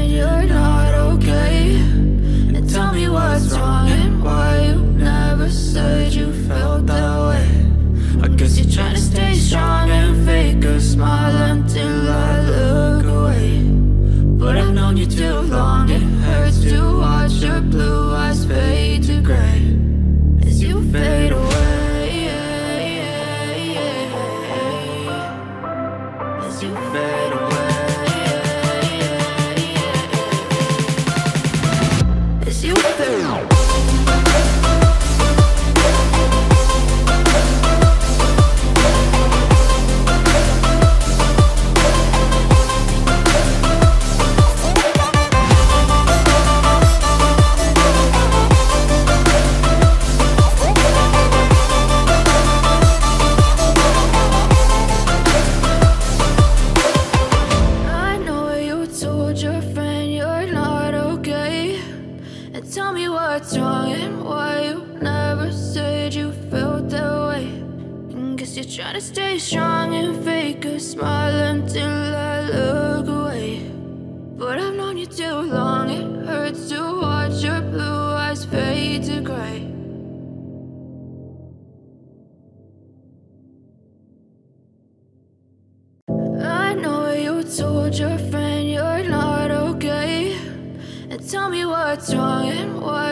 your stay strong and fake a smile until I look away. But I've known you too long, it hurts to watch your blue eyes fade to gray. I know you told your friend you're not okay. And tell me what's wrong and why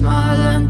fake